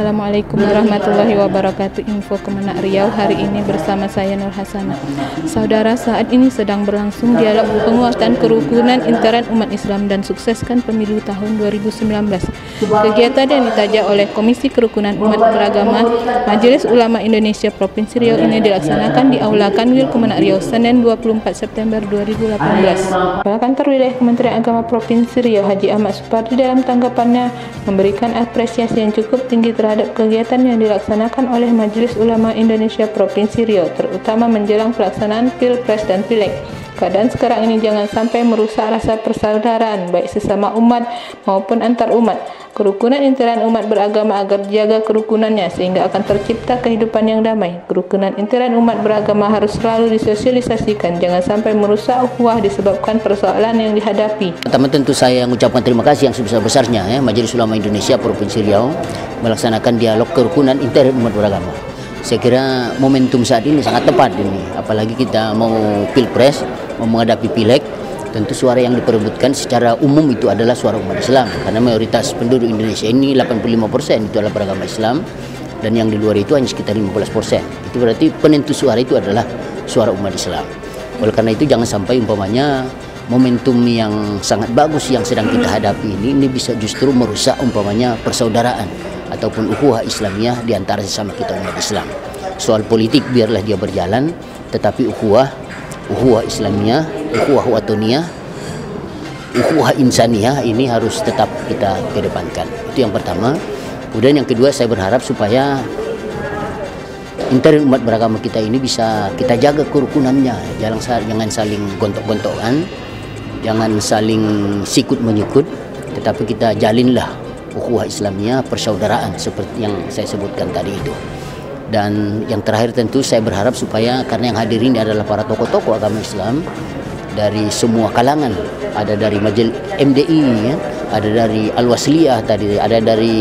Assalamualaikum warahmatullahi wabarakatuh. Info Kemenak Riau hari ini bersama saya Nur Hasanah. Saudara saat ini sedang berlangsung dialog penguatan kerukunan intern umat Islam dan sukseskan pemilu tahun 2019 Kegiatan yang ditajak oleh Komisi Kerukunan Umat Beragama Majelis Ulama Indonesia Provinsi Riau ini dilaksanakan di Aula Kanwil Kemenak Riau Senin 24 September 2018 Kepala Kantor Wilayah Kementerian Agama Provinsi Riau Haji Ahmad Supardi dalam tanggapannya memberikan apresiasi yang cukup tinggi terhadap kegiatan yang dilaksanakan oleh Majelis Ulama Indonesia Provinsi Riau, terutama menjelang pelaksanaan Pilpres dan Pileg. Keadaan sekarang ini jangan sampai merusak rasa persaudaraan baik sesama umat maupun antar umat. Kerukunan intern umat beragama agar dijaga kerukunannya sehingga akan tercipta kehidupan yang damai. Kerukunan intern umat beragama harus selalu disosialisasikan, jangan sampai merusak ukhuwah disebabkan persoalan yang dihadapi. Pertama tentu saya mengucapkan terima kasih yang sebesar-besarnya ya Majelis Ulama Indonesia Provinsi Riau melaksanakan dialog kerukunan intern umat beragama. Saya kira momentum saat ini sangat tepat ini, apalagi kita mau pilpres, mau menghadapi pileg, tentu suara yang diperebutkan secara umum itu adalah suara umat Islam, karena mayoritas penduduk Indonesia ini 85% itu adalah beragama Islam, dan yang di luar itu hanya sekitar 15%. Itu berarti penentu suara itu adalah suara umat Islam. Oleh karena itu jangan sampai umpamanya momentum yang sangat bagus yang sedang kita hadapi ini ini bisa justru merusak umpamanya persaudaraan ataupun ukhuwah Islamiyah di antara sesama kita umat Islam. Soal politik biarlah dia berjalan, tetapi ukhuwah, ukhuwah Islamiyah, ukhuwah watoniyah, ukhuwah insaniyah ini harus tetap kita kedepankan. Itu yang pertama. Kemudian yang kedua saya berharap supaya intern umat beragama kita ini bisa kita jaga kerukunannya. Jangan jangan saling gontok-gontokan, jangan saling sikut menyikut, tetapi kita jalinlah ukhuwah Islamnya persaudaraan seperti yang saya sebutkan tadi itu. Dan yang terakhir tentu saya berharap supaya karena yang hadir ini adalah para tokoh-tokoh agama Islam dari semua kalangan, ada dari Majel MDI ya, ada dari Al-Wasliyah tadi, ada dari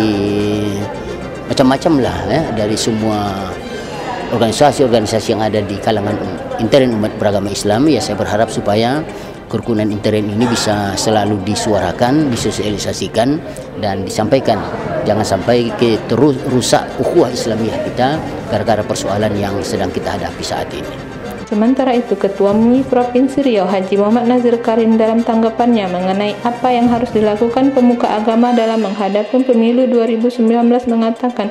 macam-macam lah ya, dari semua organisasi-organisasi yang ada di kalangan intern umat beragama Islam ya saya berharap supaya kerukunan intern ini bisa selalu disuarakan, disosialisasikan dan disampaikan. Jangan sampai ke terus rusak ukhuwah Islamiyah kita gara-gara persoalan yang sedang kita hadapi saat ini. Sementara itu, Ketua MUI Provinsi Riau Haji Muhammad Nazir Karim dalam tanggapannya mengenai apa yang harus dilakukan pemuka agama dalam menghadapi pemilu 2019 mengatakan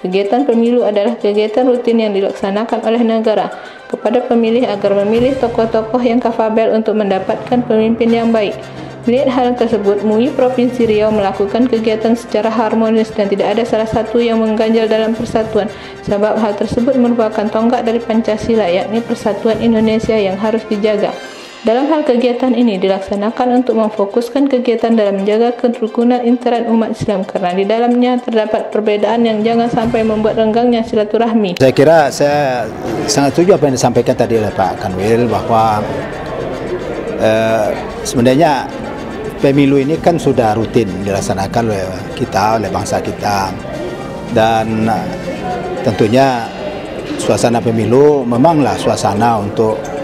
Kegiatan pemilu adalah kegiatan rutin yang dilaksanakan oleh negara kepada pemilih agar memilih tokoh-tokoh yang kafabel untuk mendapatkan pemimpin yang baik. Melihat hal tersebut, MUI Provinsi Riau melakukan kegiatan secara harmonis dan tidak ada salah satu yang mengganjal dalam persatuan. Sebab hal tersebut merupakan tonggak dari Pancasila, yakni persatuan Indonesia yang harus dijaga. Dalam hal kegiatan ini dilaksanakan untuk memfokuskan kegiatan dalam menjaga kerukunan intern umat Islam karena di dalamnya terdapat perbedaan yang jangan sampai membuat renggangnya silaturahmi. Saya kira saya sangat setuju apa yang disampaikan tadi oleh Pak Kanwil bahwa eh, sebenarnya pemilu ini kan sudah rutin dilaksanakan oleh kita, oleh bangsa kita dan tentunya suasana pemilu memanglah suasana untuk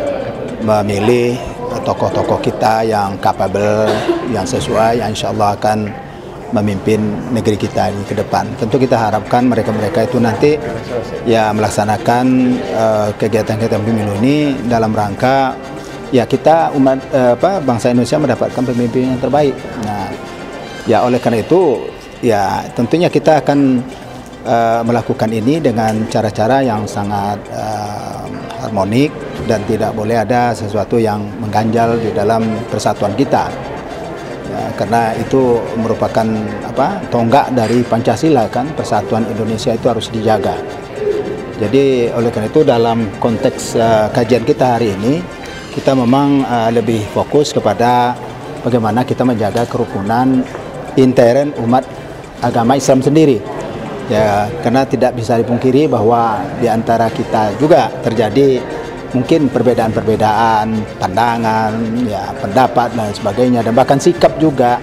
memilih tokoh-tokoh kita yang capable, yang sesuai, yang insya Allah akan memimpin negeri kita ini ke depan. Tentu kita harapkan mereka-mereka itu nanti ya melaksanakan uh, kegiatan-kegiatan pemilu ini dalam rangka ya kita umat uh, apa bangsa Indonesia mendapatkan pemimpin yang terbaik. Nah, ya oleh karena itu ya tentunya kita akan uh, melakukan ini dengan cara-cara yang sangat uh, harmonik dan tidak boleh ada sesuatu yang mengganjal di dalam persatuan kita. Ya, karena itu merupakan apa tonggak dari Pancasila kan persatuan Indonesia itu harus dijaga. Jadi oleh karena itu dalam konteks uh, kajian kita hari ini kita memang uh, lebih fokus kepada bagaimana kita menjaga kerukunan intern umat agama Islam sendiri. Ya, karena tidak bisa dipungkiri bahwa di antara kita juga terjadi mungkin perbedaan-perbedaan pandangan, ya pendapat dan sebagainya dan bahkan sikap juga.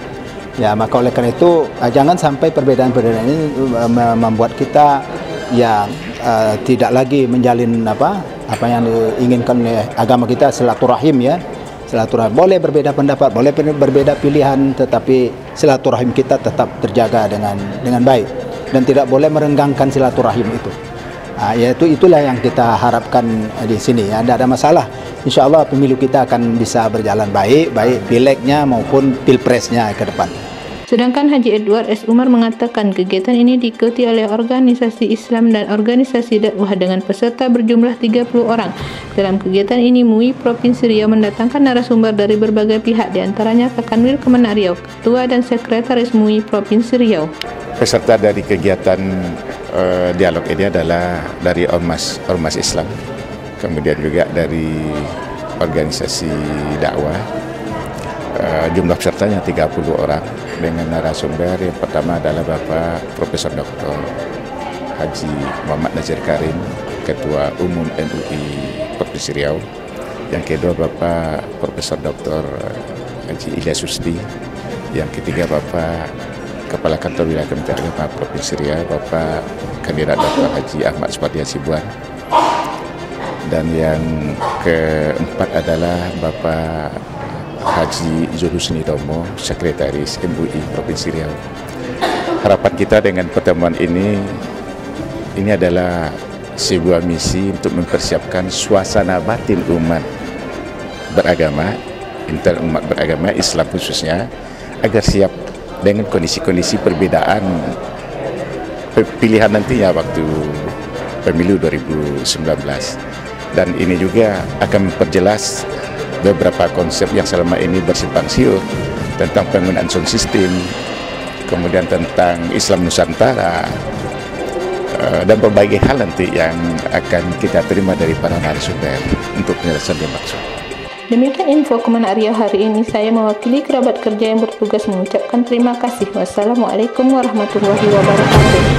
Ya maka oleh karena itu uh, jangan sampai perbedaan-perbedaan ini uh, membuat kita ya uh, tidak lagi menjalin apa apa yang diinginkan oleh agama kita silaturahim ya silaturahim boleh berbeda pendapat boleh berbeda pilihan tetapi silaturahim kita tetap terjaga dengan dengan baik dan tidak boleh merenggangkan silaturahim itu. Nah, yaitu itulah yang kita harapkan di sini ya. Tidak ada masalah. Insya Allah pemilu kita akan bisa berjalan baik, baik pileknya maupun pilpresnya ke depan. Sedangkan Haji Edward S. Umar mengatakan kegiatan ini diikuti oleh organisasi Islam dan organisasi dakwah dengan peserta berjumlah 30 orang. Dalam kegiatan ini MUI Provinsi Riau mendatangkan narasumber dari berbagai pihak di antaranya Kakanwil Kemenak Riau, Ketua dan Sekretaris MUI Provinsi Riau. Peserta dari kegiatan uh, dialog ini adalah dari ormas ormas Islam, kemudian juga dari organisasi dakwah. Uh, jumlah pesertanya 30 orang dengan narasumber yang pertama adalah Bapak Profesor Dr. Haji Muhammad Nazir Karim, Ketua Umum MUI Provinsi Riau. Yang kedua Bapak Profesor Dr. Haji Ilyas Susti. Yang ketiga Bapak Kepala Kantor Wilayah Kementerian Agama Provinsi Riau, Bapak Kandidat Dr. Haji Ahmad Supati Hasibuan. Dan yang keempat adalah Bapak Haji Zulhusni Domo, Sekretaris MUI Provinsi Riau. Harapan kita dengan pertemuan ini, ini adalah sebuah misi untuk mempersiapkan suasana batin umat beragama, inter umat beragama Islam khususnya, agar siap dengan kondisi-kondisi perbedaan pilihan nantinya waktu pemilu 2019 dan ini juga akan memperjelas beberapa konsep yang selama ini bersimpang siur tentang penggunaan sound system, kemudian tentang Islam Nusantara, eh, dan berbagai hal nanti yang akan kita terima dari para narasumber untuk penyelesaian dimaksud. Demikian info Kemenak Riau hari ini. Saya mewakili kerabat kerja yang bertugas mengucapkan terima kasih. Wassalamualaikum warahmatullahi wabarakatuh.